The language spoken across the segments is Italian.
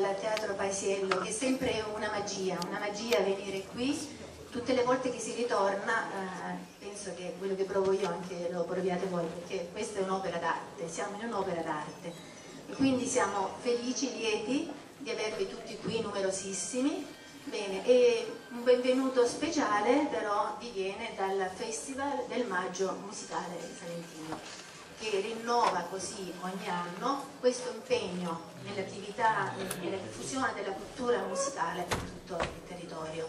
dal Teatro Paesiello, che è sempre una magia, una magia venire qui. Tutte le volte che si ritorna, eh, penso che quello che provo io anche lo proviate voi, perché questa è un'opera d'arte, siamo in un'opera d'arte. E quindi siamo felici, lieti di avervi tutti qui, numerosissimi. Bene, e un benvenuto speciale però vi viene dal Festival del Maggio Musicale Salentino che rinnova così ogni anno questo impegno nell'attività e nella diffusione della cultura musicale in tutto il territorio.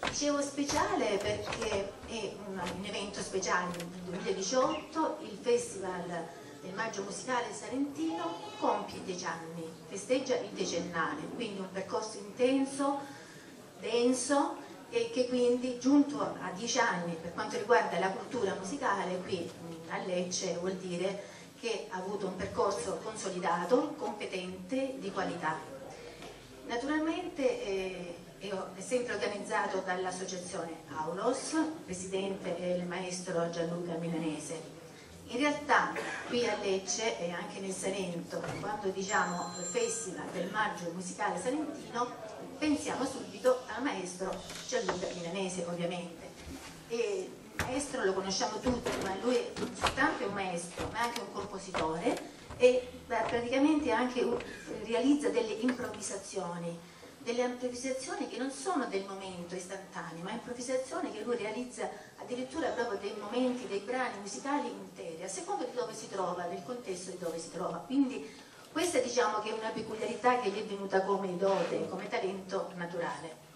Dicevo speciale perché è un, un evento speciale nel 2018, il Festival del Maggio Musicale Salentino compie dieci anni, festeggia il decennale, quindi un percorso intenso, denso e che quindi giunto a dieci anni per quanto riguarda la cultura musicale qui a Lecce vuol dire che ha avuto un percorso consolidato, competente, di qualità. Naturalmente eh, è sempre organizzato dall'associazione Aulos, presidente è il maestro Gianluca Milanese. In realtà qui a Lecce e anche nel Salento, quando diciamo Festival del Maggio Musicale Salentino, pensiamo subito al maestro Gianluca Milanese ovviamente. E maestro lo conosciamo tutti, ma lui non soltanto è un maestro, ma anche un compositore e beh, praticamente anche realizza delle improvvisazioni, delle improvvisazioni che non sono del momento istantaneo, ma improvvisazioni che lui realizza addirittura proprio dei momenti, dei brani musicali interi, a seconda di dove si trova, del contesto di dove si trova. Quindi questa diciamo che è una peculiarità che gli è venuta come dote, come talento naturale.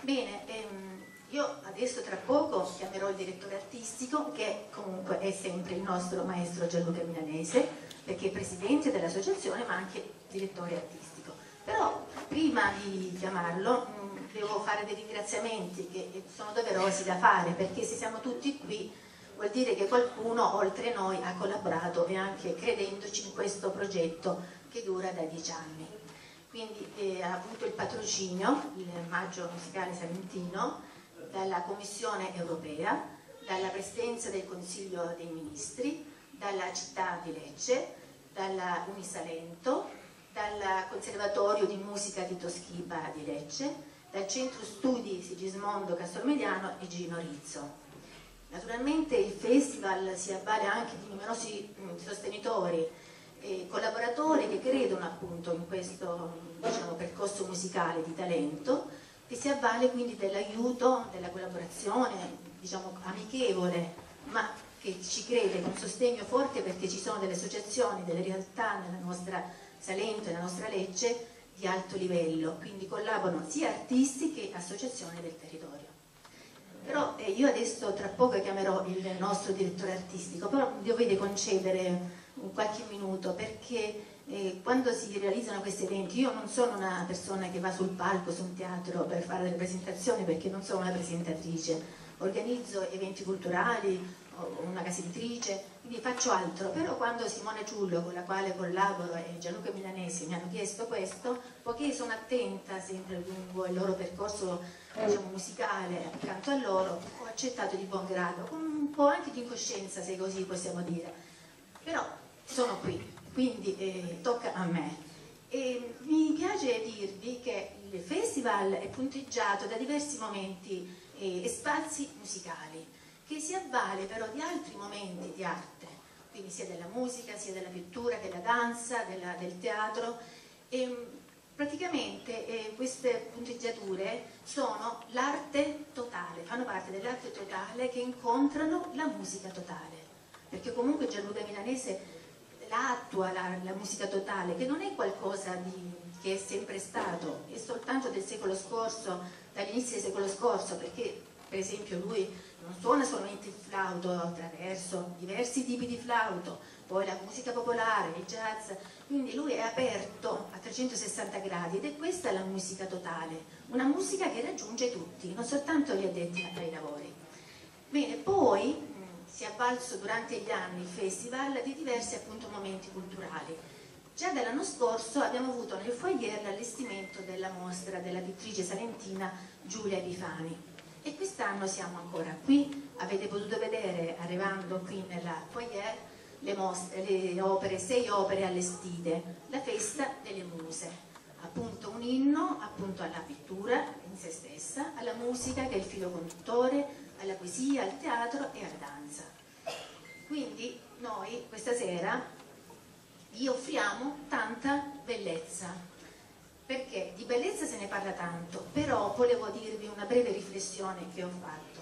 Bene, ehm, io adesso tra poco chiamerò il direttore artistico che comunque è sempre il nostro maestro Gianluca Milanese perché è presidente dell'associazione ma anche direttore artistico. Però prima di chiamarlo mm, devo fare dei ringraziamenti che sono doverosi da fare perché se siamo tutti qui vuol dire che qualcuno oltre noi ha collaborato e anche credendoci in questo progetto che dura da dieci anni. Quindi eh, ha avuto il patrocinio, il Maggio Musicale Salentino, dalla Commissione europea, dalla Presidenza del Consiglio dei Ministri, dalla città di Lecce, dalla Unisalento, dal Conservatorio di Musica Tito Schipa di Lecce, dal Centro Studi Sigismondo Castormediano e Gino Rizzo. Naturalmente il festival si avvale anche di numerosi mm, sostenitori e collaboratori che credono appunto in questo diciamo, percorso musicale di talento che si avvale quindi dell'aiuto, della collaborazione, diciamo amichevole, ma che ci crede con sostegno forte perché ci sono delle associazioni, delle realtà nella nostra Salento e nella nostra Lecce di alto livello, quindi collaborano sia artisti che associazioni del territorio. Però eh, io adesso tra poco chiamerò il nostro direttore artistico, però dovete concedere qualche minuto perché eh, quando si realizzano questi eventi, io non sono una persona che va sul palco, su un teatro per fare delle presentazioni perché non sono una presentatrice, organizzo eventi culturali, una casa editrice, quindi faccio altro, però quando Simone Giulio con la quale collaboro e Gianluca Milanesi mi hanno chiesto questo, poiché sono attenta sempre lungo il loro percorso diciamo, musicale accanto a loro, ho accettato di buon grado, con un po' anche di incoscienza se così possiamo dire, però sono qui quindi eh, tocca a me. E mi piace dirvi che il festival è punteggiato da diversi momenti eh, e spazi musicali, che si avvale però di altri momenti di arte, quindi sia della musica, sia della pittura, della danza, della, del teatro. E, praticamente eh, queste punteggiature sono l'arte totale, fanno parte dell'arte totale che incontrano la musica totale, perché comunque Gianluca Milanese attua la, la, musica totale, che non è qualcosa di, che è sempre stato, è soltanto del secolo scorso, dall'inizio del secolo scorso, perché per esempio lui non suona solamente il flauto attraverso diversi tipi di flauto, poi la musica popolare, il jazz, quindi lui è aperto a 360 gradi ed è questa la musica totale, una musica che raggiunge tutti, non soltanto gli addetti ai lavori. Bene, poi si è avvalso durante gli anni il festival di diversi appunto momenti culturali. Già dall'anno scorso abbiamo avuto nel foyer l'allestimento della mostra della pittrice salentina Giulia Epifani e quest'anno siamo ancora qui, avete potuto vedere arrivando qui nella foyer le, mostre, le opere, sei opere allestite, la festa delle muse. appunto un inno appunto alla pittura in se stessa, alla musica che è il filo conduttore, alla poesia, al teatro e alla danza. Quindi noi questa sera vi offriamo tanta bellezza, perché di bellezza se ne parla tanto, però volevo dirvi una breve riflessione che ho fatto.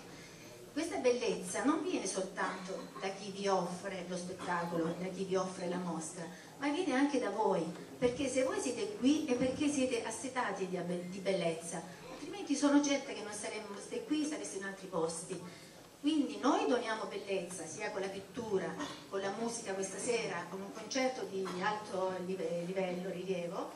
Questa bellezza non viene soltanto da chi vi offre lo spettacolo, da chi vi offre la mostra, ma viene anche da voi, perché se voi siete qui è perché siete assetati di bellezza, altrimenti sono gente che non saremmo qui, sareste in altri posti. Quindi noi doniamo bellezza sia con la pittura, con la musica questa sera, con un concerto di alto livello, rilievo,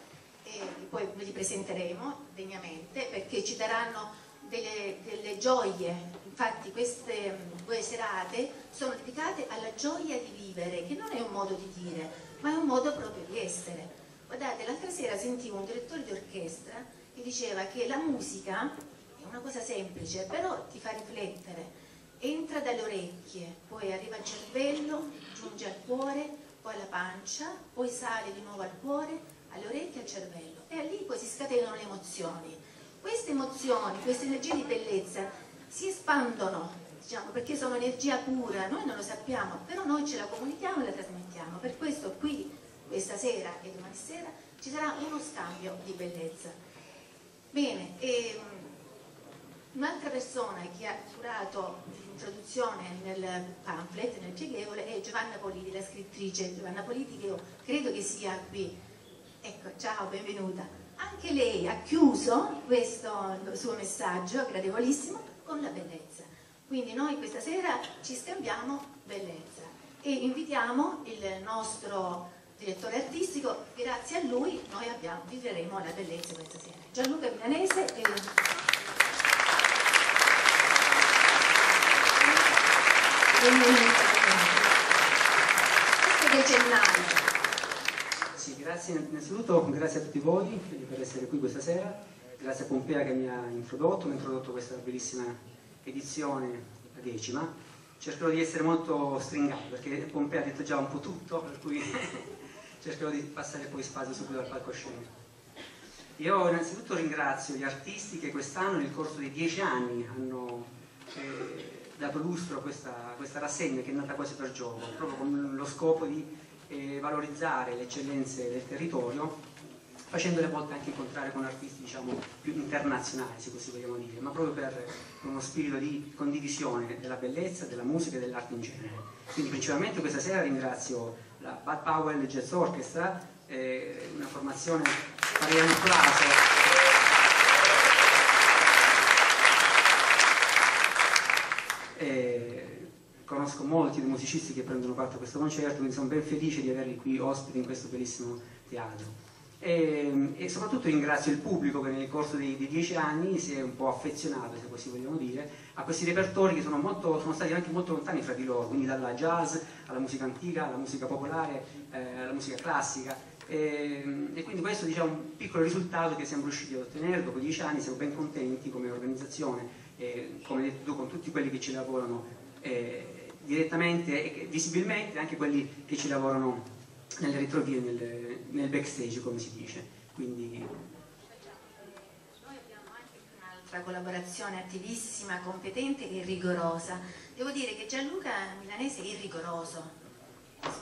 e poi ve li presenteremo degnamente perché ci daranno delle, delle gioie Infatti queste due serate sono dedicate alla gioia di vivere, che non è un modo di dire, ma è un modo proprio di essere. Guardate, l'altra sera sentivo un direttore di orchestra che diceva che la musica è una cosa semplice, però ti fa riflettere, entra dalle orecchie, poi arriva al cervello, giunge al cuore, poi alla pancia, poi sale di nuovo al cuore, alle orecchie e al cervello e lì poi si scatenano le emozioni. Queste emozioni, queste energie di bellezza si espandono, diciamo, perché sono energia pura, noi non lo sappiamo, però noi ce la comunichiamo e la trasmettiamo. Per questo qui, questa sera e domani sera, ci sarà uno scambio di bellezza. Bene, ehm, un'altra persona che ha curato l'introduzione nel pamphlet, nel pieghevole, è Giovanna Politi, la scrittrice Giovanna Politi, che io credo che sia qui. Ecco, ciao, benvenuta. Anche lei ha chiuso questo suo messaggio, gradevolissimo, con la bellezza. Quindi noi questa sera ci scambiamo bellezza e invitiamo il nostro direttore artistico, grazie a lui noi abbiamo, vivremo la bellezza questa sera. Gianluca Milanese e... Gennaio. Sì, grazie innanzitutto, grazie a tutti voi per essere qui questa sera grazie a Pompea che mi ha introdotto, mi ha introdotto questa bellissima edizione, la decima. Cercherò di essere molto stringato perché Pompea ha detto già un po' tutto, per cui cercherò di passare poi spazio subito al palcoscenico. Io innanzitutto ringrazio gli artisti che quest'anno nel corso dei dieci anni hanno eh, dato lustro a questa, questa, rassegna che è nata quasi per gioco, proprio con lo scopo di eh, valorizzare le eccellenze del territorio facendole a volte anche incontrare con artisti diciamo, più internazionali, se così vogliamo dire, ma proprio per uno spirito di condivisione della bellezza, della musica e dell'arte in genere. Quindi principalmente questa sera ringrazio la Bad Powell Jazz Orchestra, eh, una formazione farei un applauso. Eh, conosco molti dei musicisti che prendono parte a questo concerto, quindi sono ben felice di averli qui ospiti in questo bellissimo teatro. E, e, soprattutto ringrazio il pubblico che nel corso dei, dei, dieci anni si è un po' affezionato, se così vogliamo dire, a questi repertori che sono, molto, sono stati anche molto lontani fra di loro, quindi dalla jazz alla musica antica, alla musica popolare, eh, alla musica classica. E, e, quindi questo diciamo, è un piccolo risultato che siamo riusciti ad ottenere dopo dieci anni, siamo ben contenti come organizzazione, e, come hai detto tu, con tutti quelli che ci lavorano eh, direttamente e visibilmente, anche quelli che ci lavorano nelle retrovie, nel, nel backstage come si dice. Quindi... Noi abbiamo anche un'altra collaborazione attivissima, competente e rigorosa. Devo dire che Gianluca Milanese è rigoroso,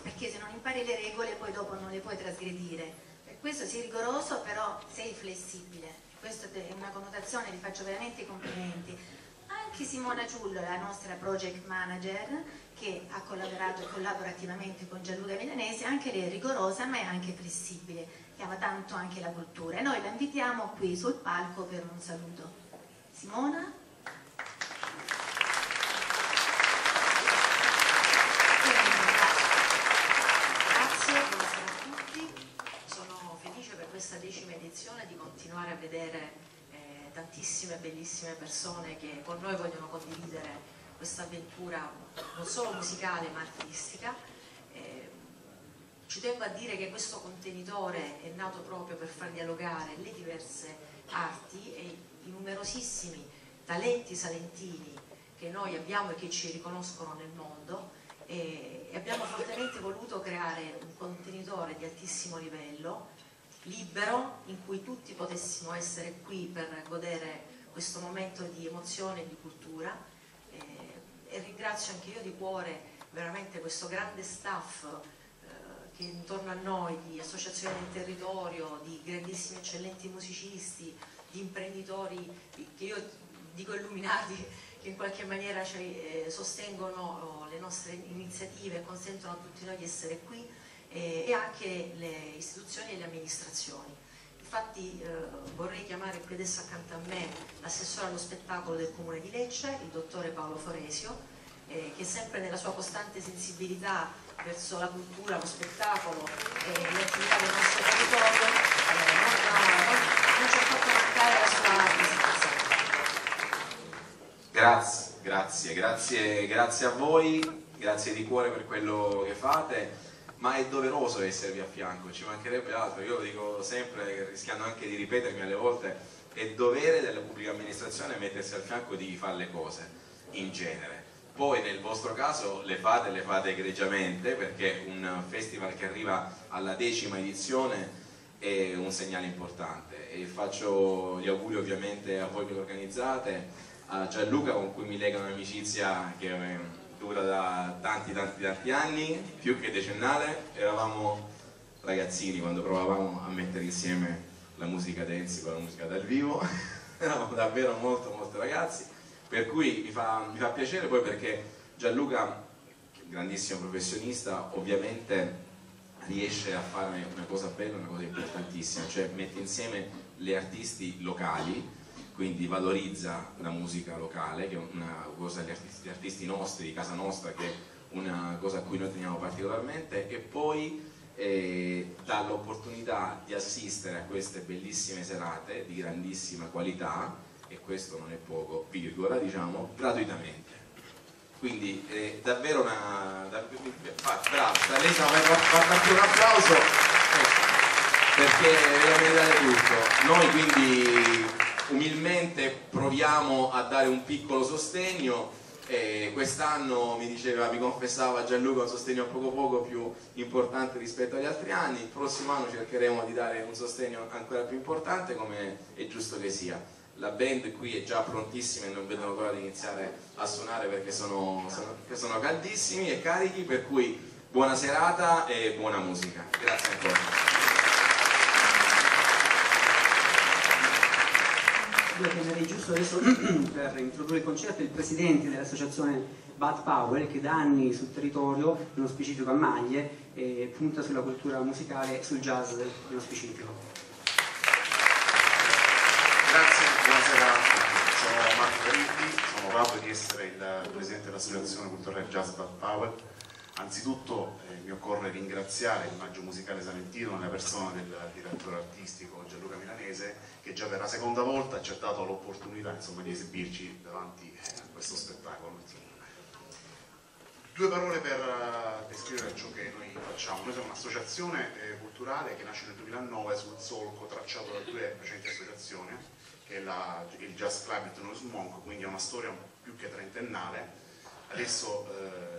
perché se non impari le regole poi dopo non le puoi trasgredire. Per questo sei rigoroso però sei flessibile. Questa è una connotazione, vi faccio veramente i complimenti. Anche Simona Ciullo, la nostra project manager, che ha collaborato e collabora attivamente con Gianluca Milanese, anche lei è rigorosa ma è anche flessibile, che ama tanto anche la cultura. E noi la invitiamo qui sul palco per un saluto. Simona? Grazie, buonasera a tutti. Sono felice per questa decima edizione di continuare a vedere eh, tantissime bellissime persone che con noi vogliono condividere questa avventura non solo musicale ma artistica. Eh, ci tengo a dire che questo contenitore è nato proprio per far dialogare le diverse arti e i numerosissimi talenti salentini che noi abbiamo e che ci riconoscono nel mondo e abbiamo fortemente voluto creare un contenitore di altissimo livello libero in cui tutti potessimo essere qui per godere questo momento di emozione e di cultura. Eh, e ringrazio anche io di cuore veramente questo grande staff eh, che intorno a noi di associazioni del territorio, di grandissimi eccellenti musicisti, di imprenditori che io dico illuminati che in qualche maniera eh, sostengono oh, le nostre iniziative e consentono a tutti noi di essere qui eh, e anche le istituzioni e le amministrazioni. Infatti eh, vorrei chiamare qui adesso accanto a me l'assessore allo spettacolo del Comune di Lecce, il dottore Paolo Foresio, eh, che sempre nella sua costante sensibilità verso la cultura, lo spettacolo e le attività del nostro territorio eh, non ci ha fatto mancare la sua presenza. Grazie, grazie, grazie, grazie a voi, grazie di cuore per quello che fate ma è doveroso esservi a fianco, ci mancherebbe altro, io lo dico sempre, rischiando anche di ripetermi alle volte, è dovere della pubblica amministrazione mettersi al fianco di chi fa le cose, in genere. Poi nel vostro caso le fate, le fate egregiamente, perché un festival che arriva alla decima edizione è un segnale importante e faccio gli auguri ovviamente a voi che lo organizzate, a Gianluca con cui mi lega un'amicizia che dura da tanti tanti tanti anni, più che decennale, eravamo ragazzini quando provavamo a mettere insieme la musica dance con la musica dal vivo, eravamo davvero molto molto ragazzi, per cui mi fa, mi fa piacere poi perché Gianluca, grandissimo professionista, ovviamente riesce a fare una cosa bella, una cosa importantissima, cioè mette insieme le artisti locali quindi valorizza la musica locale, che è una cosa degli artisti, artisti nostri, di casa nostra, che è una cosa a cui noi teniamo particolarmente, e poi eh, dà l'opportunità di assistere a queste bellissime serate di grandissima qualità, e questo non è poco, virgola, diciamo, gratuitamente. Quindi è eh, davvero una... Da, bravo, lei stiamo facendo un applauso eh, perché verità di tutto. Noi quindi umilmente proviamo a dare un piccolo sostegno quest'anno mi diceva, mi confessava Gianluca un sostegno poco poco più importante rispetto agli altri anni, il prossimo anno cercheremo di dare un sostegno ancora più importante come è giusto che sia. La band qui è già prontissima e non vedono l'ora di iniziare a suonare perché sono, sono, sono caldissimi e carichi, per cui buona serata e buona musica. Grazie ancora. Io chiamerei giusto adesso per introdurre il concerto il presidente dell'associazione Bad Powell che da anni sul territorio, nello specifico a Maglie, eh, punta sulla cultura musicale, sul jazz nello specifico. Grazie, buonasera, sono Marco Carilli, sono onorato di essere il presidente dell'associazione culturale jazz Bad Powell Anzitutto eh, mi occorre ringraziare il Maggio Musicale Salentino nella persona del direttore artistico Gianluca Milanese che già per la seconda volta ci ha dato l'opportunità di esibirci davanti eh, a questo spettacolo. Due parole per uh, descrivere ciò che noi facciamo. Noi siamo un'associazione eh, culturale che nasce nel 2009 sul solco tracciato da due recenti associazioni, che è la, il Jazz Club di Tenus Monk, quindi è una storia più che trentennale. Adesso eh,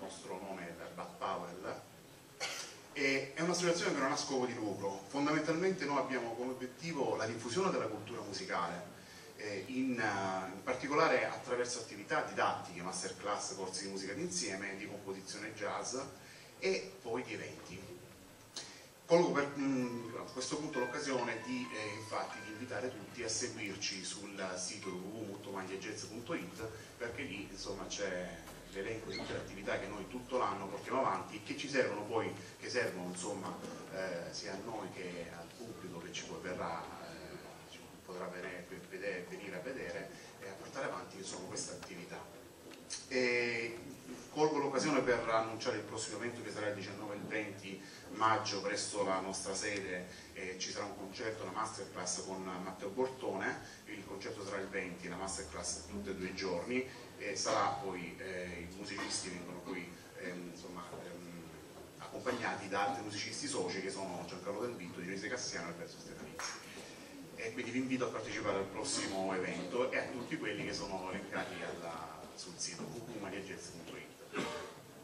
nostro nome è Bad Powell, e è un'associazione che non ha scopo di lucro, fondamentalmente noi abbiamo come obiettivo la diffusione della cultura musicale, eh, in, uh, in, particolare attraverso attività didattiche, masterclass, corsi di musica d'insieme, di composizione jazz e poi di eventi. Colgo per, mh, mm, a questo punto l'occasione di, eh, infatti, di invitare tutti a seguirci sul sito www.magliajazz.it perché lì c'è l'elenco di tutte le attività che noi tutto l'anno portiamo avanti e che ci servono poi, che servono insomma eh, sia a noi che al pubblico che ci verrà, eh, potrà venire, venire, a vedere e a portare avanti insomma questa attività. E colgo l'occasione per annunciare il prossimo evento che sarà il 19 e il 20 maggio presso la nostra sede eh, ci sarà un concerto, una masterclass con Matteo Bortone, il concerto sarà il 20, la masterclass tutti e due i giorni e sarà poi, eh, i musicisti vengono qui ehm, insomma, ehm, accompagnati da altri musicisti soci che sono Giancarlo Del Vito, Dionise Cassiano e Alberto Stefanizzi. E quindi vi invito a partecipare al prossimo evento e a tutti quelli che sono elencati alla, sul sito www.mariagezze.it.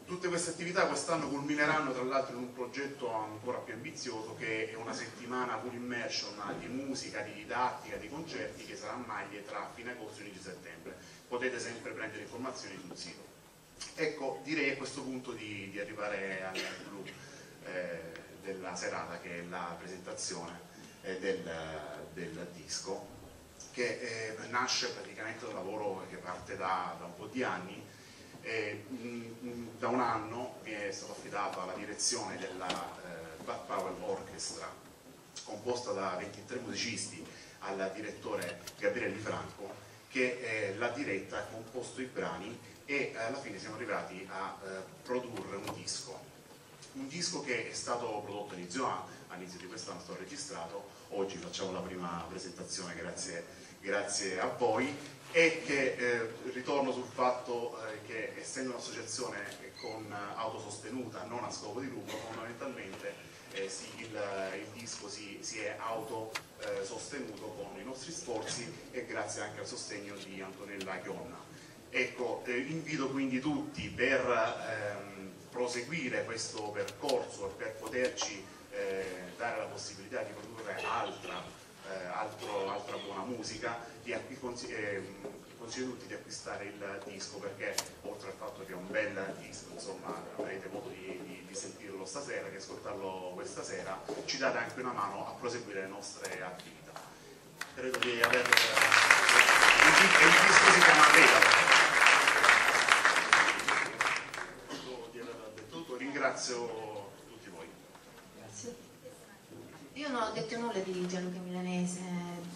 tutte queste attività quest'anno culmineranno tra l'altro in un progetto ancora più ambizioso che è una settimana full immersion di musica, di didattica, di concerti che sarà a maglie tra fine agosto e inizio settembre. Potete sempre prendere informazioni sul sito. Ecco, direi a questo punto di, di arrivare al clou eh, della serata che è la presentazione eh, del, del, disco che eh, nasce praticamente da un lavoro che parte da, da un po' di anni e, mh, mh, da un anno mi è stata affidata la direzione della eh, Bad Powell Orchestra composta da 23 musicisti al direttore Gabriele Franco che eh, l'ha diretta, ha composto i brani e eh, alla fine siamo arrivati a eh, produrre un disco. Un disco che è stato prodotto inizio all'inizio di quest'anno, stato registrato. Oggi facciamo la prima presentazione grazie, grazie a voi. E che eh, ritorno sul fatto eh, che essendo un'associazione con autosostenuta, non a scopo di lucro, fondamentalmente eh, sì, il, il, disco si, si è autosostenuto eh, con i nostri sforzi e grazie anche al sostegno di Antonella Chionna. Ecco, eh, invito quindi tutti per ehm, proseguire questo percorso e per poterci eh, dare la possibilità di produrre altra eh, altro, altra buona musica, di eh, tutti di acquistare il disco perché oltre al fatto che è un bel disco, insomma avrete modo di, di, di sentirlo stasera, di ascoltarlo questa sera, ci date anche una mano a proseguire le nostre attività. Credo di aver... Il, il disco si chiama Veda. di aver detto tutto, ringrazio Io non ho detto nulla di Gianluca Milanese,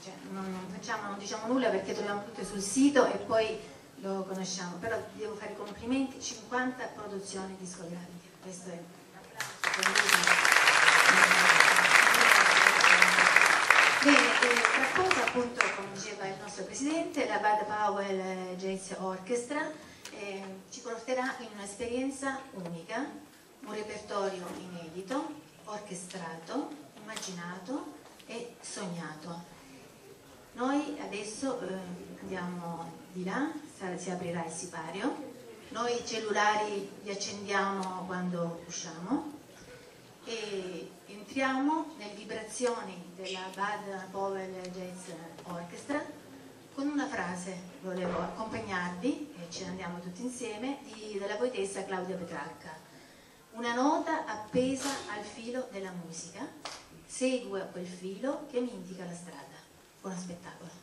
cioè non, non, facciamo, non diciamo nulla perché troviamo tutto sul sito e poi lo conosciamo, però devo fare complimenti, 50 produzioni discografiche, questo è Bene, tra poco appunto, come diceva il nostro presidente, la Bad Powell Jazz Orchestra eh, ci porterà in un'esperienza unica, un repertorio inedito, orchestrato, immaginato e sognato. Noi adesso eh, andiamo di là, si aprirà il sipario, noi i cellulari li accendiamo quando usciamo e entriamo nelle vibrazioni della Bad Powell Jazz Orchestra con una frase, volevo accompagnarvi, e ci andiamo tutti insieme, di, della poetessa Claudia Petrarca. Una nota appesa al filo della musica Seguo quel filo che mi indica la strada. Buon spettacolo.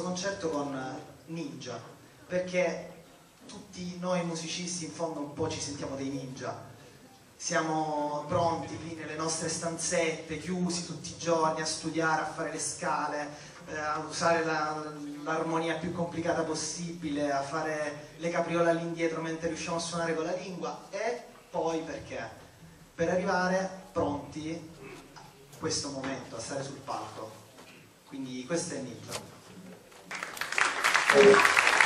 Questo concerto con Ninja, perché tutti noi musicisti in fondo un po' ci sentiamo dei ninja. Siamo pronti lì nelle nostre stanzette, chiusi tutti i giorni a studiare, a fare le scale, eh, a usare la- l'armonia più complicata possibile, a fare le capriole all'indietro mentre riusciamo a suonare con la lingua. E poi perché? Per arrivare pronti a questo momento, a stare sul palco. Quindi questo è il ninja. Thank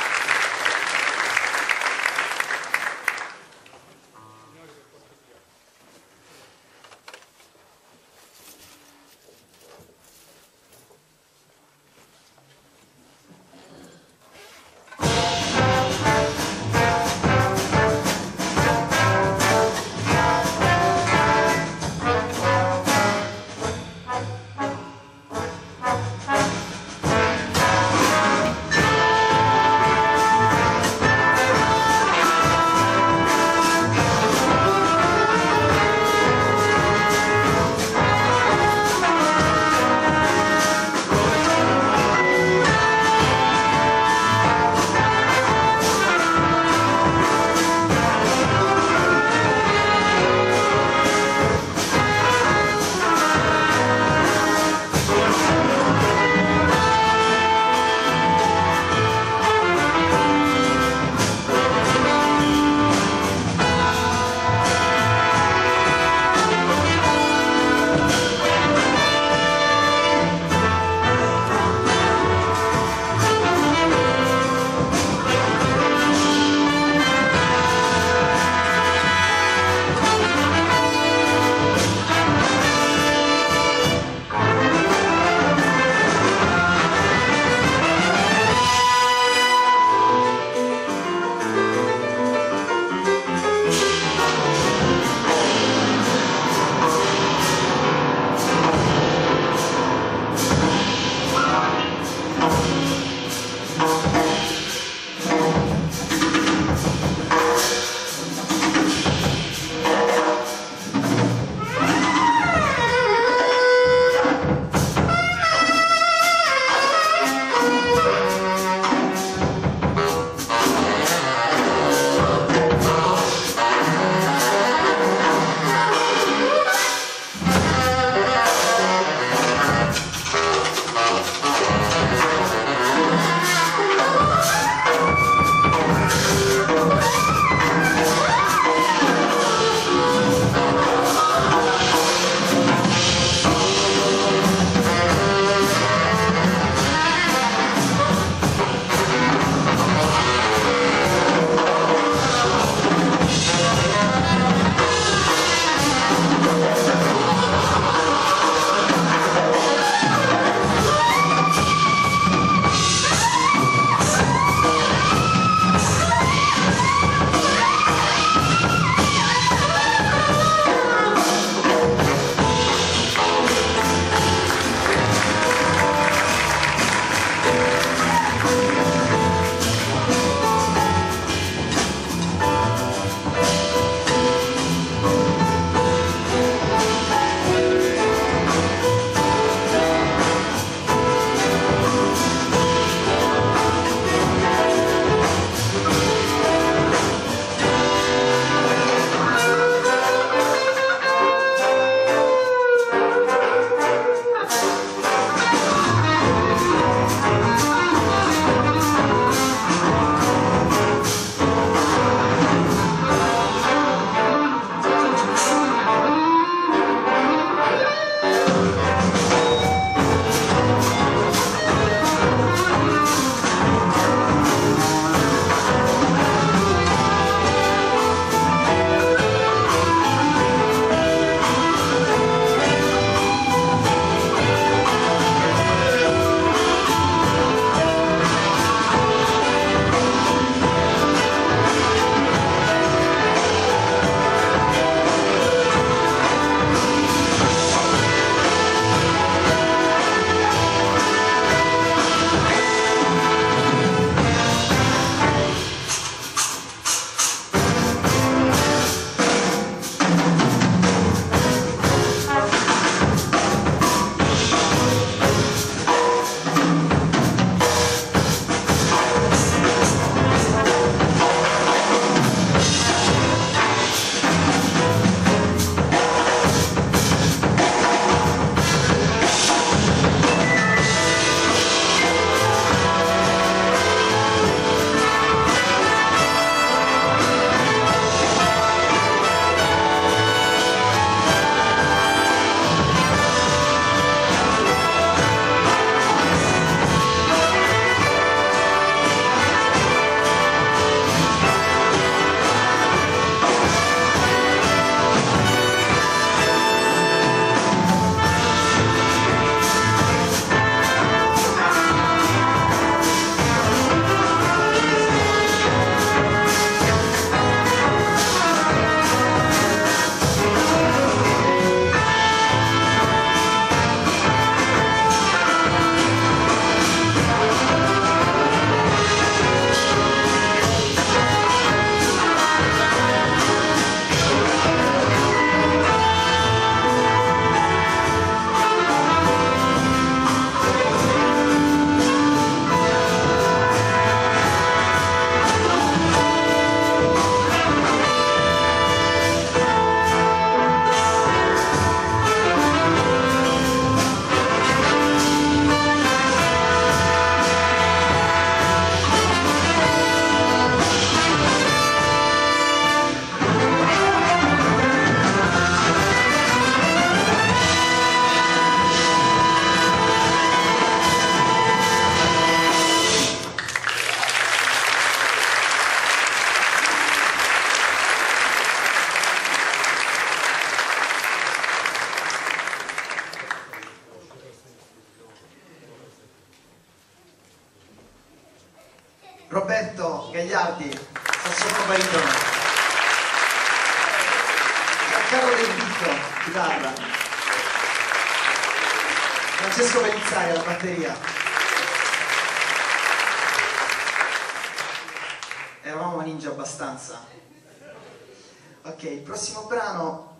Ok, il prossimo brano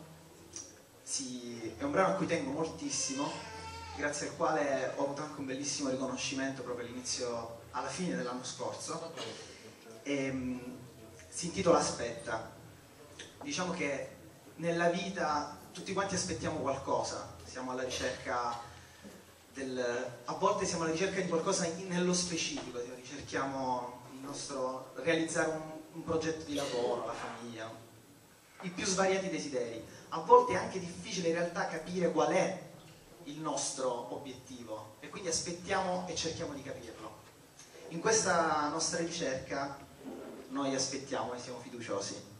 sì, è un brano a cui tengo moltissimo, grazie al quale ho avuto anche un bellissimo riconoscimento proprio all'inizio, alla fine dell'anno scorso. E, um, si intitola Aspetta. Diciamo che nella vita tutti quanti aspettiamo qualcosa, siamo alla ricerca del, a volte siamo alla ricerca di qualcosa nello specifico, ricerchiamo il nostro, realizzare un, un progetto di lavoro, la famiglia, i più svariati desideri. A volte è anche difficile in realtà capire qual è il nostro obiettivo e quindi aspettiamo e cerchiamo di capirlo. In questa nostra ricerca noi aspettiamo e siamo fiduciosi.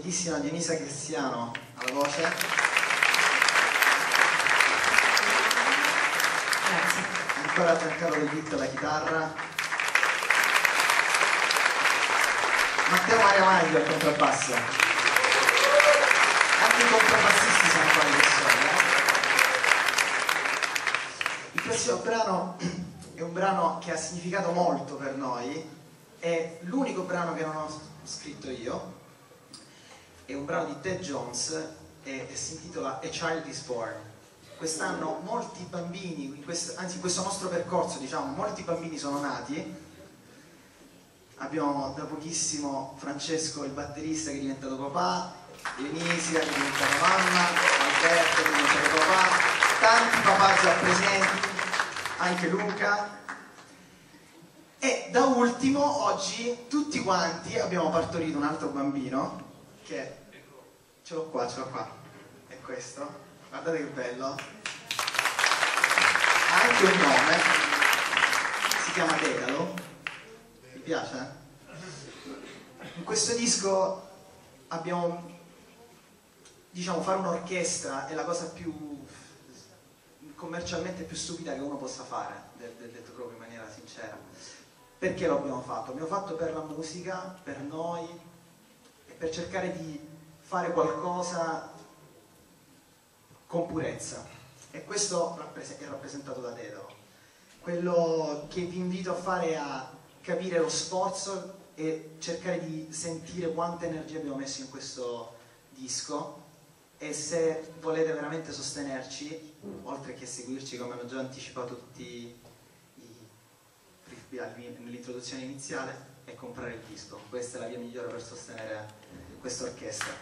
Bellissima Dionisa Cristiano alla voce. Grazie. ancora Giancarlo Del Vitto alla chitarra, Matteo Maria Maglio al contrabbasso. Anche i contrabbassisti sono qua persone. eh. Il prossimo brano è un brano che ha significato molto per noi, è l'unico brano che non ho scritto io, è un brano di Ted Jones e, si intitola A Child is Born. Quest'anno molti bambini, in questo- anzi in questo nostro percorso diciamo, molti bambini sono nati. Abbiamo da pochissimo Francesco il batterista che è diventato papà, Denisia che è diventata mamma, Alberto che è diventato papà, tanti papà già presenti, anche Luca. E da ultimo oggi tutti quanti abbiamo partorito un altro bambino che ce l'ho qua, ce l'ho qua, è questo. Guardate che bello. Ha anche un nome, si chiama Decalo. Mi piace? In questo disco abbiamo, diciamo, fare un'orchestra è la cosa più commercialmente più stupida che uno possa fare, de- de- detto proprio in maniera sincera. Perché lo abbiamo fatto? L'abbiamo fatto per la musica, per noi e per cercare di fare qualcosa con purezza. E questo è rappresentato da Dedalo. Quello che vi invito a fare è a capire lo sforzo e cercare di sentire quanta energia abbiamo messo in questo disco e se volete veramente sostenerci, oltre che seguirci come hanno già anticipato tutti nell'introduzione iniziale, è comprare il disco. Questa è la via migliore per sostenere questa orchestra.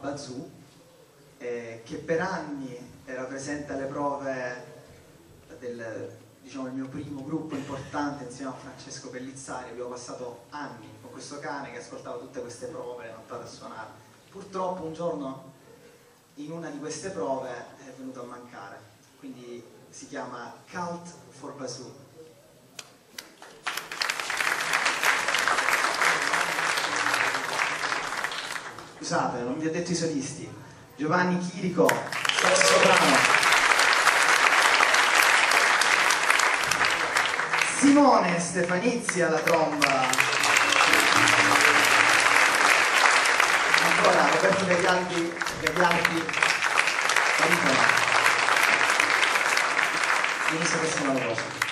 Bazoo, eh, che per anni era presente alle prove del diciamo, mio primo gruppo importante insieme a Francesco Pellizzari. Abbiamo passato anni con questo cane che ascoltava tutte queste prove, le nottate a suonare. Purtroppo un giorno in una di queste prove è venuto a mancare, quindi si chiama Cult for Bazoo. Scusate, non vi ho detto i solisti. Giovanni Chirico, sax soprano. Simone Stefanizzi alla tromba. Ancora Roberto Gagliardi, Gagliardi, baritono. Inizio prossimo alla prossima. Thank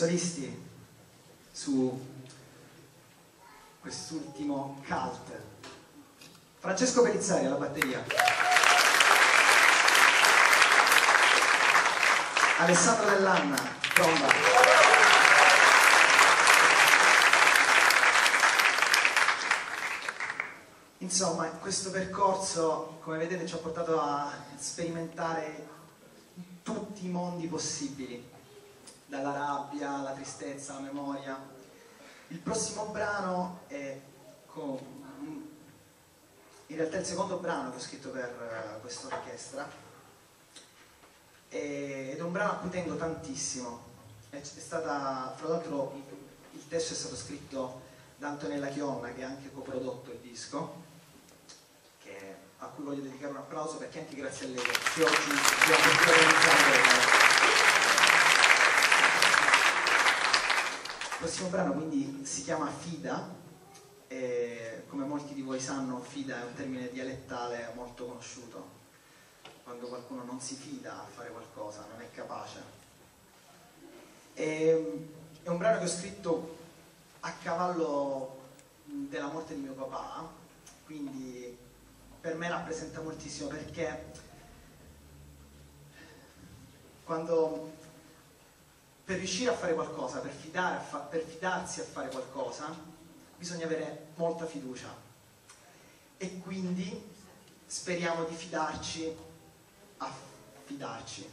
solisti su quest'ultimo cult. Francesco Perizzari alla batteria. Alessandro Dell'Anna, tromba. Insomma, questo percorso, come vedete, ci ha portato a sperimentare tutti i mondi possibili, dalla rabbia alla tristezza alla memoria. Il prossimo brano è con, in realtà il secondo brano che ho scritto per uh, questa orchestra ed è un brano a cui tengo tantissimo. È, stata, fra l'altro, il testo è stato scritto da Antonella Chionna che ha anche coprodotto il disco a cui voglio dedicare un applauso perché anche grazie a lei che oggi abbiamo potuto organizzare il prossimo brano quindi si chiama Fida e come molti di voi sanno Fida è un termine dialettale molto conosciuto. Quando qualcuno non si fida a fare qualcosa, non è capace. E, è un brano che ho scritto a cavallo della morte di mio papà quindi per me rappresenta moltissimo perché quando per riuscire a fare qualcosa, per, fidare, per fidarsi a fare qualcosa, bisogna avere molta fiducia e quindi speriamo di fidarci a fidarci.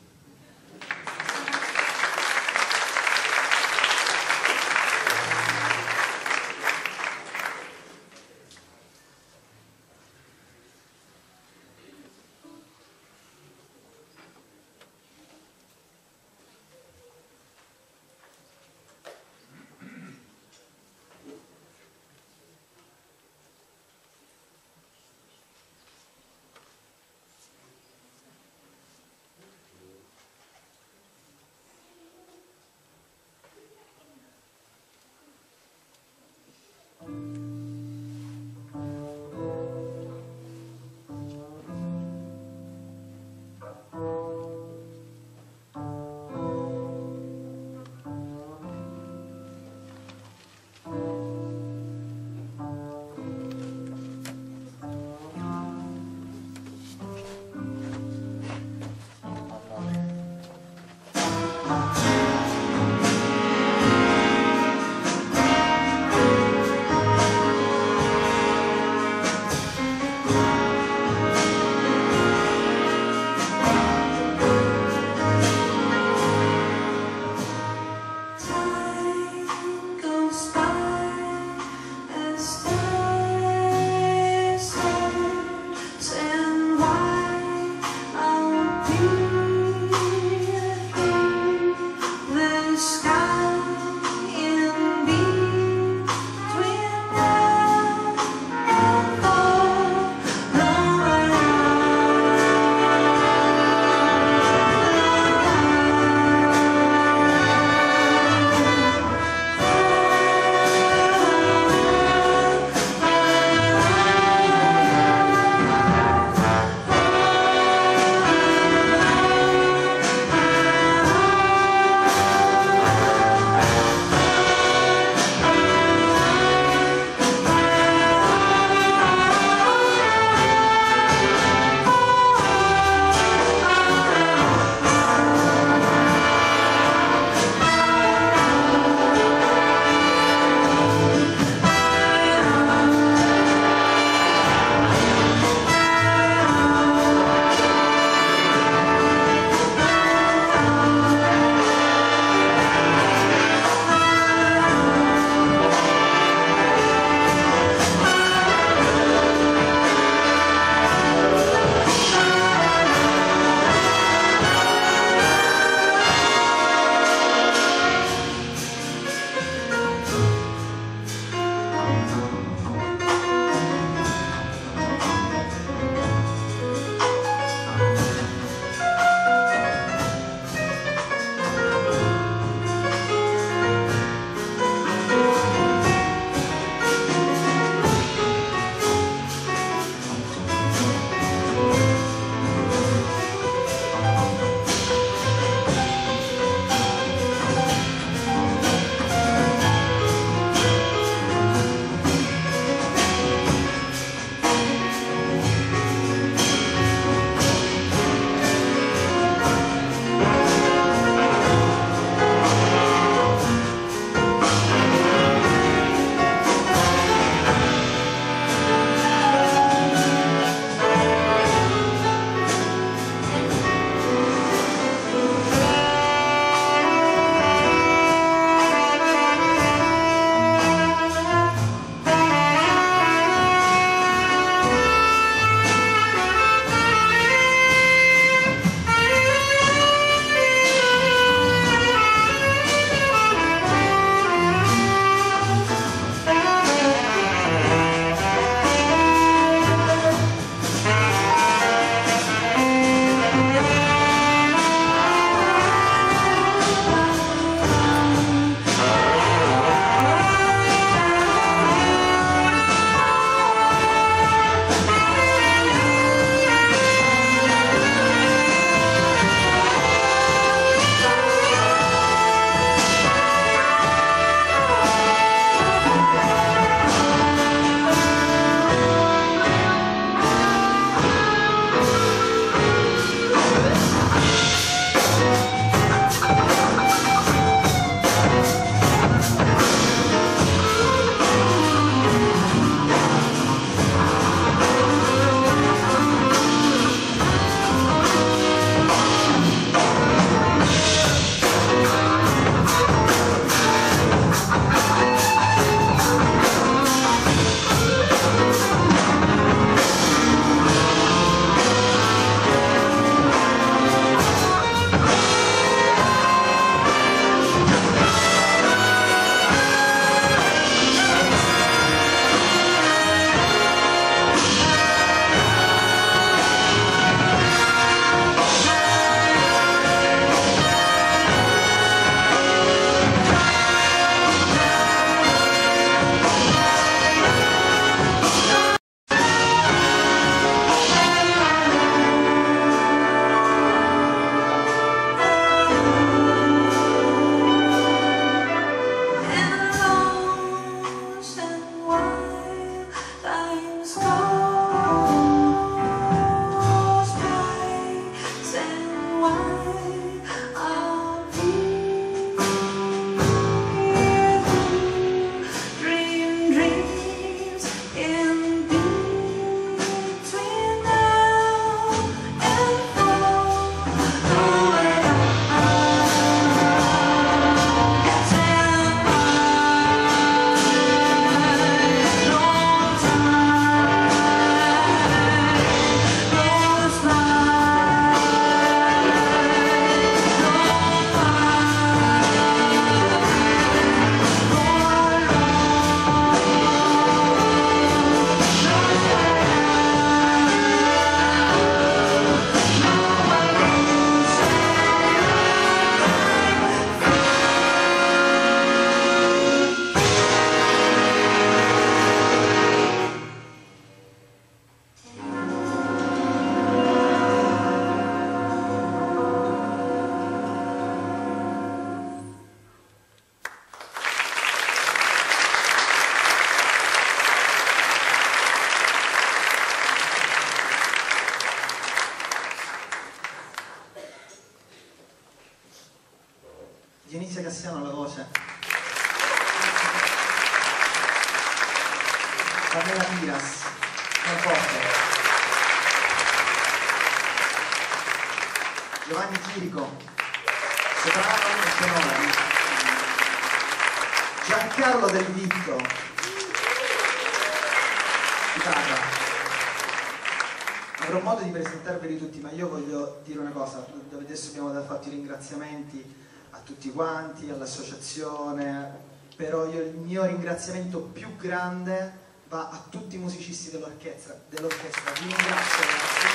Di presentarveli tutti, ma io voglio dire una cosa, adesso abbiamo fatto i ringraziamenti a tutti quanti, all'associazione, però io, il mio ringraziamento più grande va a tutti i musicisti dell'orchestra, dell'orchestra. vi ringrazio ragazzi,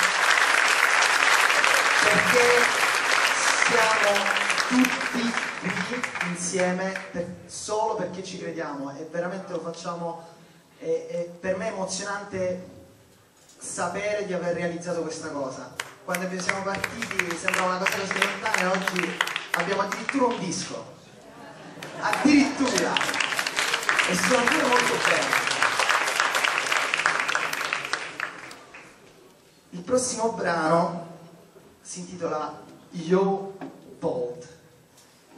perché siamo tutti qui insieme per, solo perché ci crediamo e veramente lo facciamo, è, è per me è emozionante sapere di aver realizzato questa cosa. Quando siamo partiti sembrava una cosa così lontana e oggi abbiamo addirittura un disco. Addirittura! E sono pure molto bene. Il prossimo brano si intitola Yo Bold.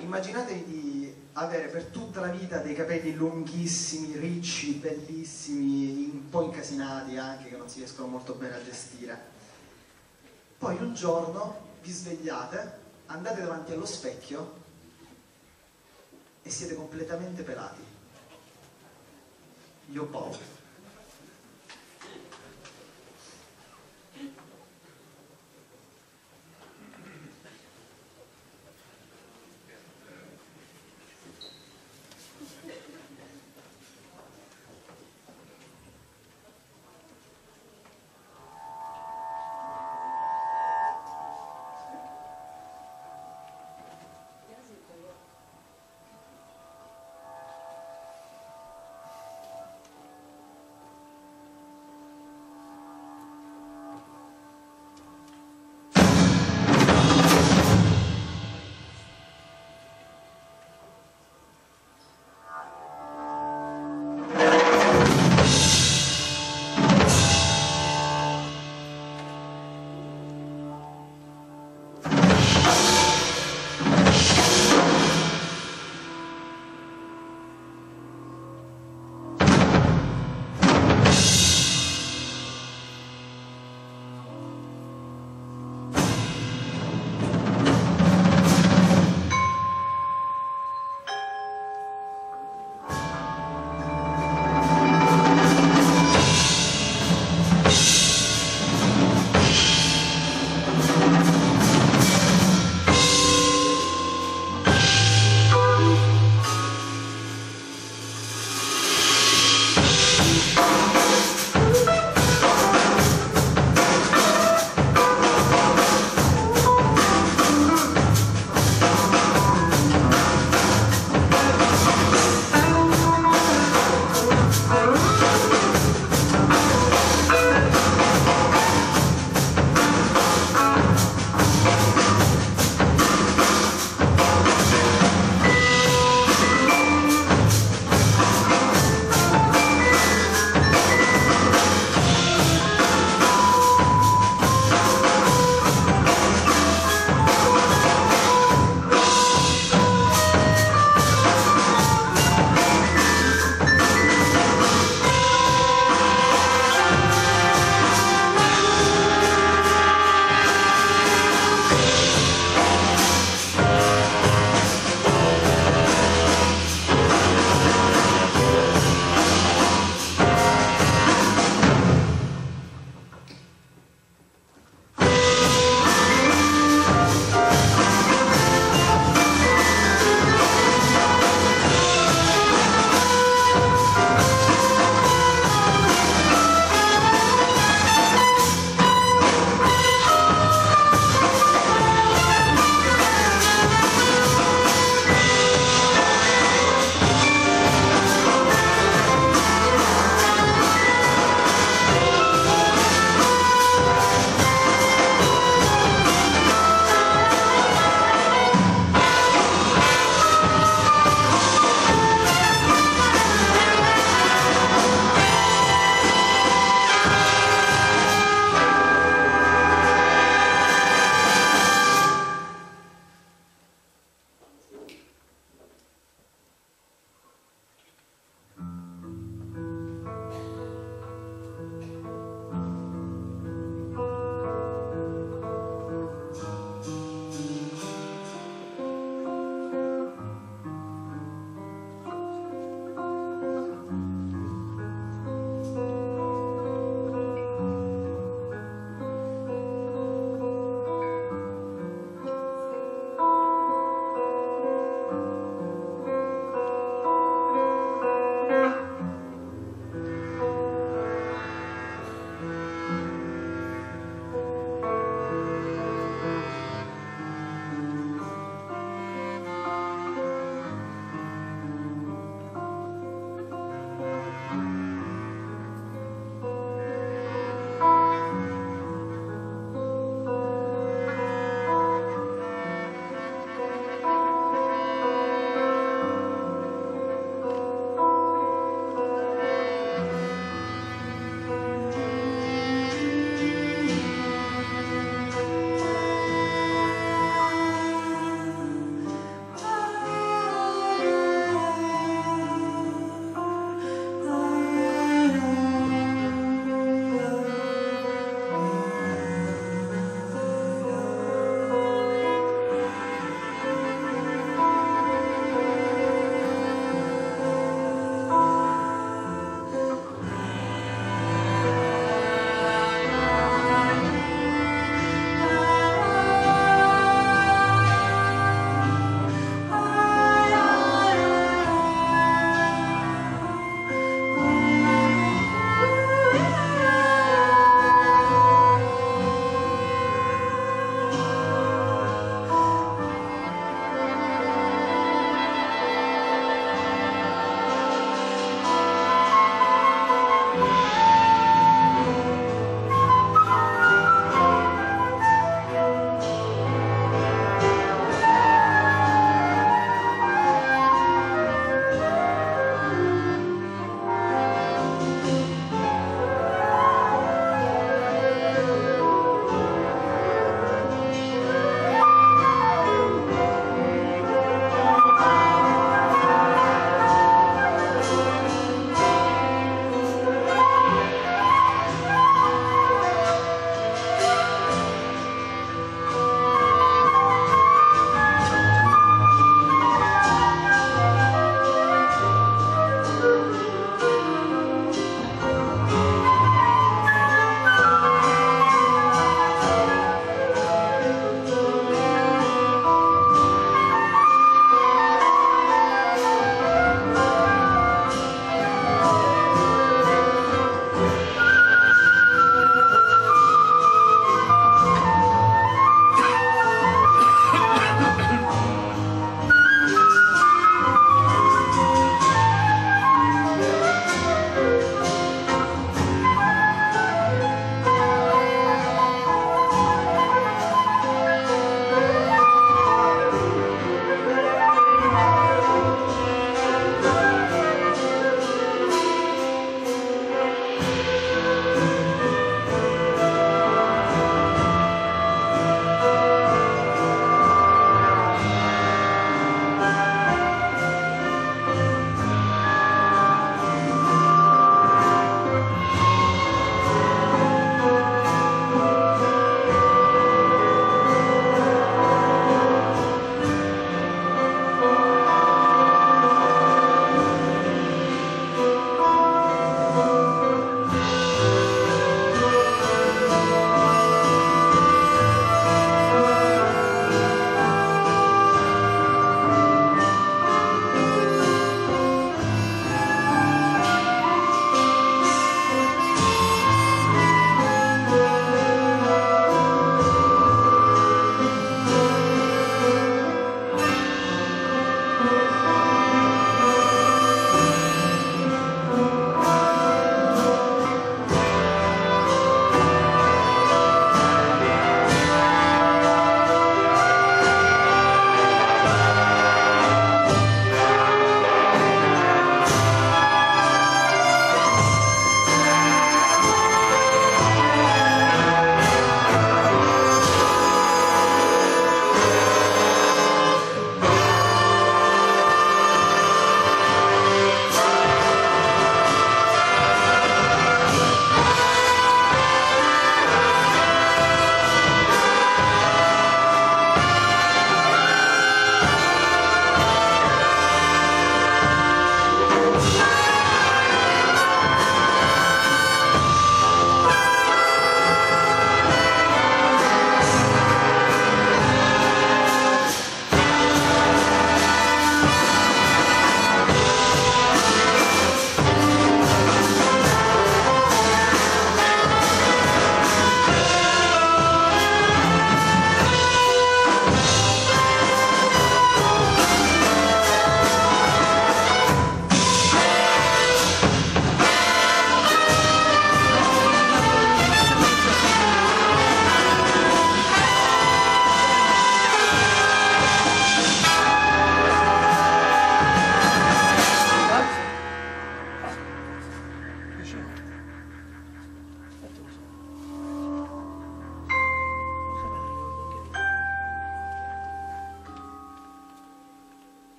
Immaginatevi di avere per tutta la vita dei capelli lunghissimi, ricci, bellissimi, un po' incasinati anche, che non si riescono molto bene a gestire. Poi un giorno vi svegliate, andate davanti allo specchio e siete completamente pelati. Yo Bold.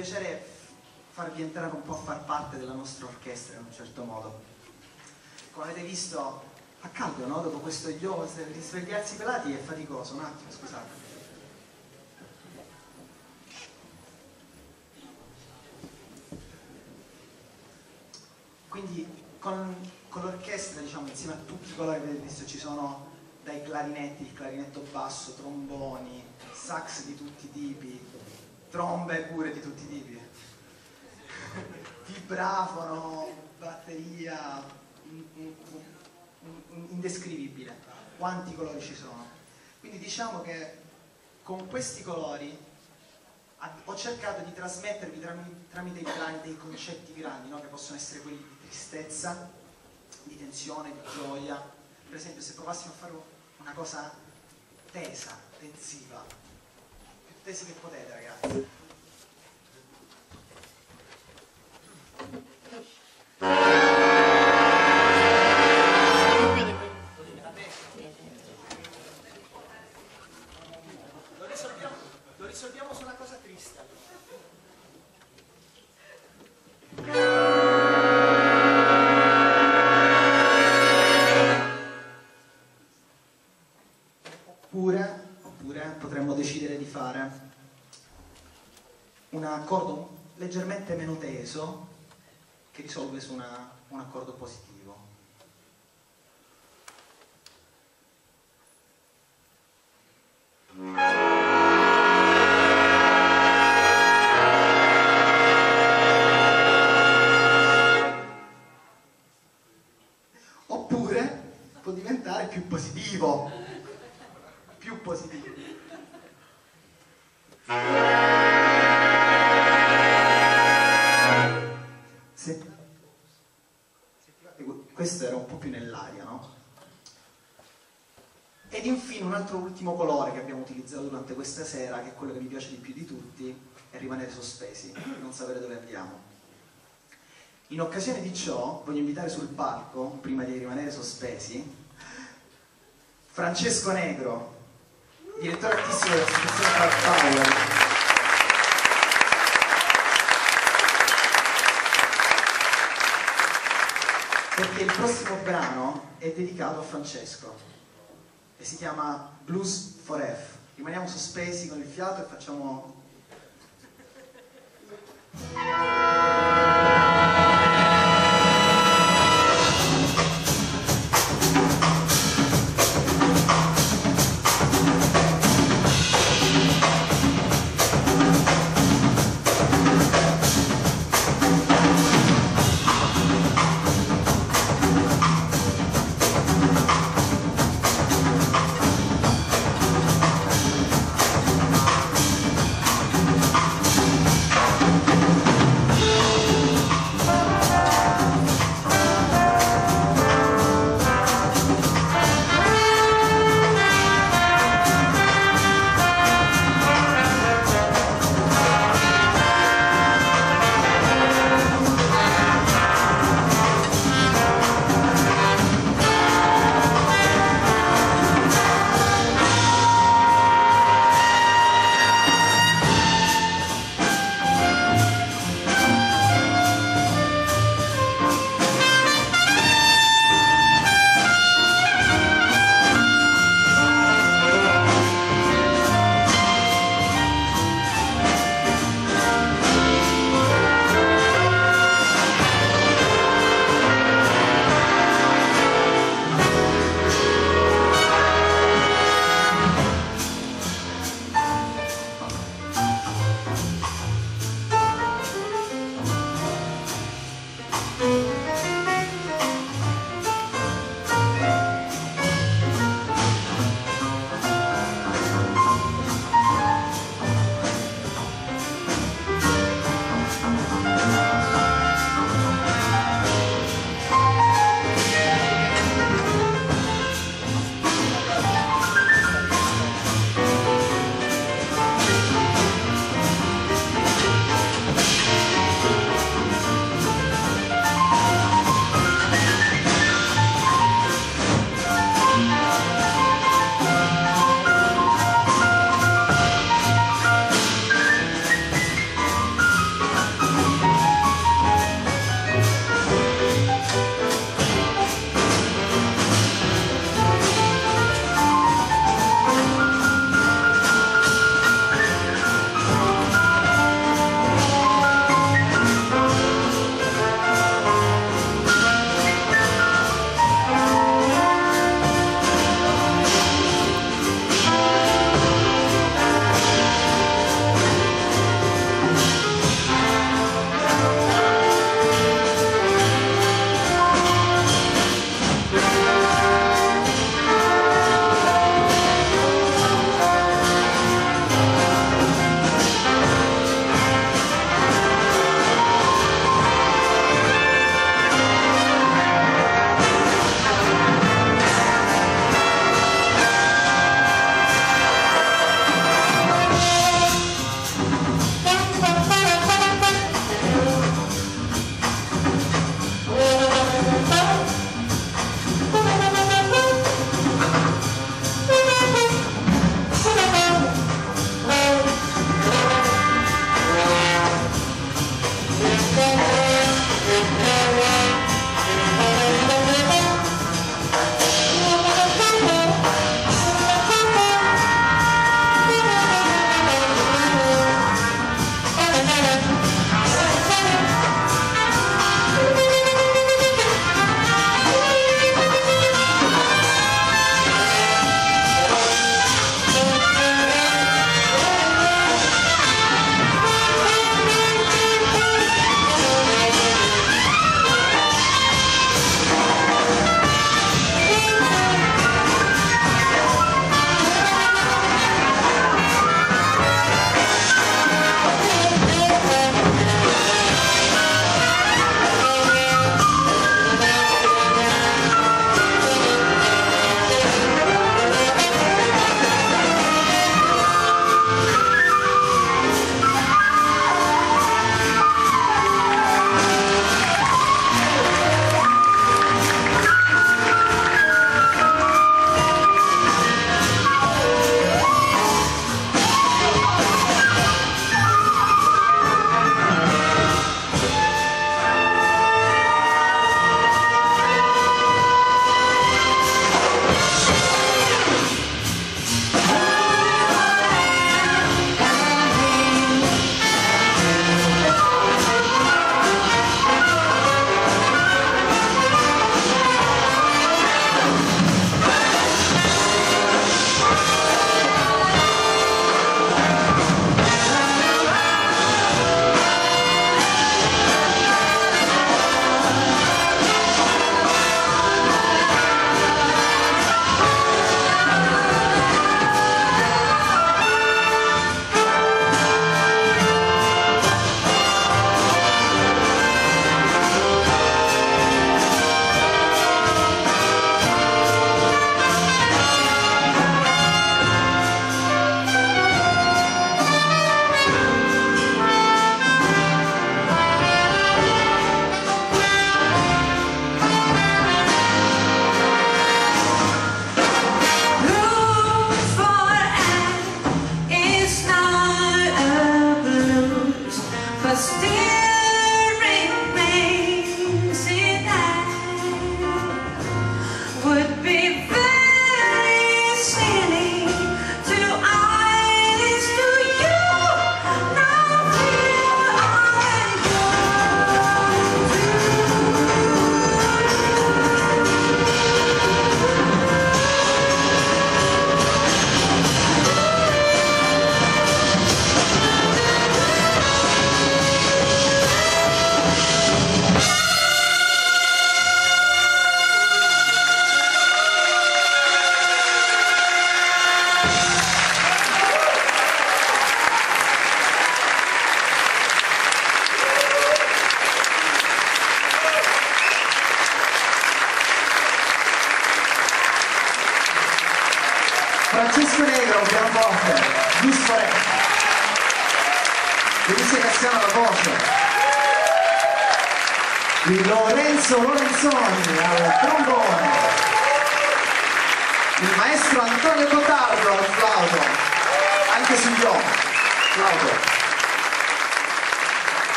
Piacere farvi entrare un po' a far parte della nostra orchestra in un certo modo. Come avete visto, fa caldo, no? Dopo questo io, risvegliarsi pelati è faticoso. Un attimo, scusate. Quindi con, con l'orchestra, diciamo, insieme a tutti coloro che avete visto, ci sono dai clarinetti, il clarinetto basso, tromboni, sax di tutti i tipi, trombe pure di tutti i tipi, vibrafono, batteria, indescrivibile. Quanti colori ci sono? Quindi diciamo che con questi colori ho cercato di trasmettervi tramite, i brani dei concetti grandi, no? che possono essere quelli di tristezza, di tensione, di gioia. Per esempio, se provassimo a fare una cosa tesa, tensiva, tesi che potete, ragazzi. Lo che risolve su una- ultimo colore che abbiamo utilizzato durante questa sera, che è quello che mi piace di più di tutti, è rimanere sospesi, non sapere dove andiamo. In occasione di ciò voglio invitare sul palco, prima di rimanere sospesi, Francesco Negro, direttore artistico dell'associazione Park Power. Perché il prossimo brano è dedicato a Francesco e si chiama Blues for F. Rimaniamo sospesi con il fiato e facciamo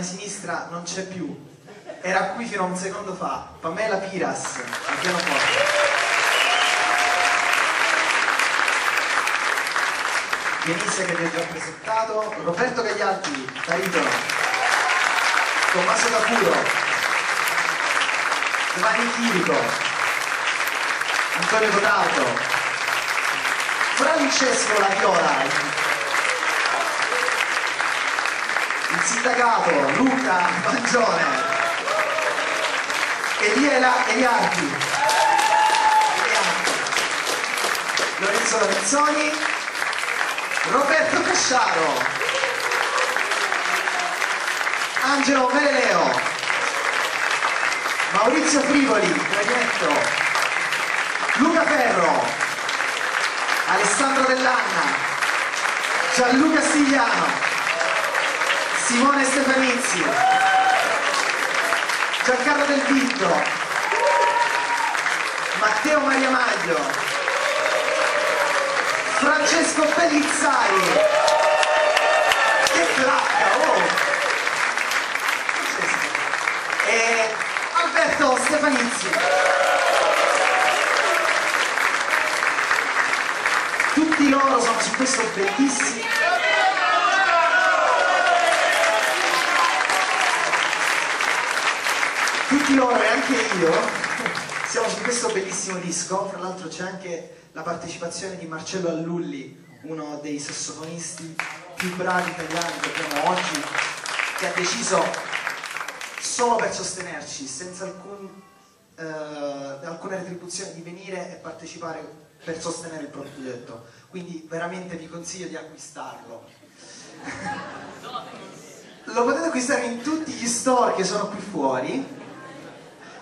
mia sinistra, non c'è più. Era qui fino a un secondo fa. Pamela Piras, al pianoforte. Denise che vi ho già presentato, Roberto Gagliardi, baritono, Tommaso Capuro, Giovanni Chirico, Antonio Cotardo, Francesco La Viola, il sindacato Luca Mangione, Eliela Eliardi, Lorenzo Lorenzoni, Roberto Casciaro, Angelo Meleleo, Maurizio Frivoli, clarinetto, Luca Ferro, Alessandro Dell'Anna, Gianluca Stigliano, Simone Stefanizzi, Giancarlo Del Vitto, Matteo Maria Maglio, Francesco Pellizzari, che placca, oh! E Alberto Stefanizzi. Tutti loro sono su questo bellissimo tutti loro e anche io siamo su questo bellissimo disco, fra l'altro c'è anche la partecipazione di Marcello Allulli, uno dei sassofonisti più bravi italiani che abbiamo oggi, che ha deciso solo per sostenerci, senza alcun, eh, alcuna retribuzione, di venire e partecipare per sostenere il progetto. Quindi veramente vi consiglio di acquistarlo. Lo potete acquistare in tutti gli store che sono qui fuori,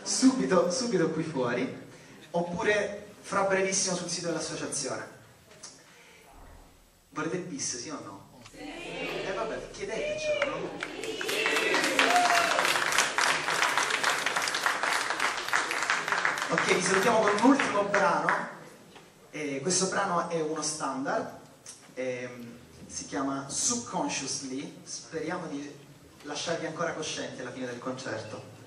subito, subito qui fuori, oppure fra brevissimo sul sito dell'associazione. Volete il bis, sì o no? Sì! Eh vabbè, chiedetecelo, no? Ok, vi salutiamo con un ultimo brano. Eh, questo brano è uno standard, ehm, si chiama Subconsciously. Speriamo di lasciarvi ancora coscienti alla fine del concerto.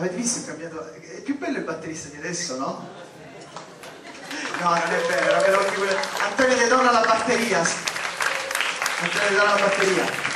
Avete visto è cambiato? È più bello il batterista di adesso, no? No, non è vero, era veloce quello. Antonio De Donna alla batteria. Antonio De Donna alla batteria.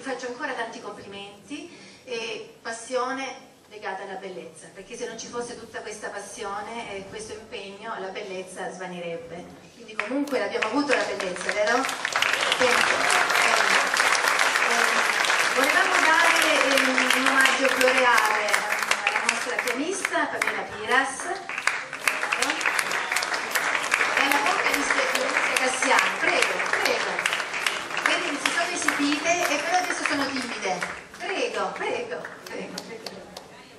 Vi faccio ancora tanti complimenti e passione legata alla bellezza, perché se non ci fosse tutta questa passione e questo impegno la bellezza svanirebbe. Quindi comunque l'abbiamo avuto la bellezza, vero? Bene. Eh, volevamo dare eh, un omaggio floreale alla nostra pianista Pamela Piras e alla vocalista Letizia Cassiano. Prego, prego. Esibite e però adesso sono timide. Prego, prego, prego. prego.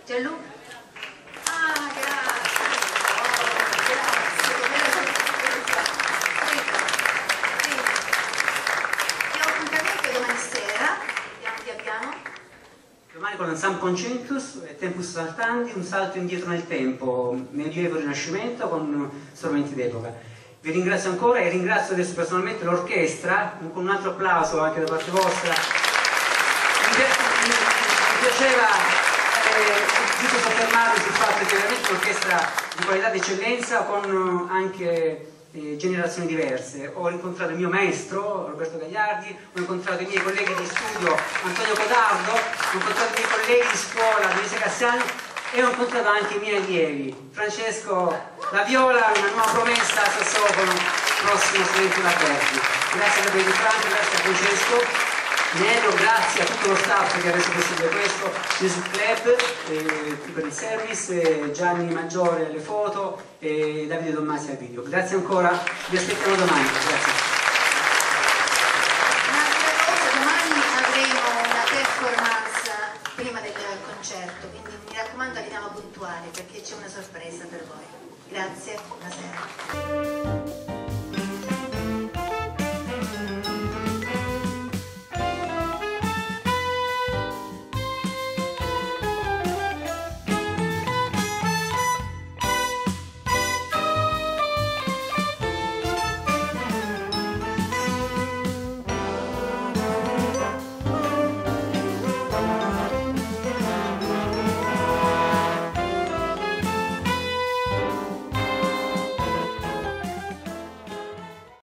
Gianluca? Ah, grazie. Oh, grazie. Prego, prego. Appuntamento domani sera. Abbiamo. Domani con l'ensemble Concentus e Tempus Saltandi, un salto indietro nel tempo, medioevo rinascimento con strumenti d'epoca. Vi ringrazio ancora e ringrazio adesso personalmente l'orchestra, con un altro applauso anche da parte vostra. Mi, mi- mi piaceva eh, soffermarmi sul fatto che veramente un'orchestra di qualità d'eccellenza con eh, anche eh, generazioni diverse. Ho incontrato il mio maestro Roberto Gagliardi, ho incontrato i miei colleghi di studio Antonio Codardo, ho incontrato i miei colleghi di scuola Luisa Cassiano e ho incontrato anche i miei allievi Francesco La Viola, una nuova promessa a Sassofono, prossimo studente Laberti. Grazie a Gabriele Franco, grazie a Francesco. Nero, grazie a tutto lo staff che ha reso possibile questo, Music Club eh, per il service, eh, Gianni Maggiore alle foto e Davide Tommasi al video. Grazie ancora, vi aspettiamo domani. Grazie. siamo puntuali perché c'è una sorpresa per voi. Grazie, buonasera.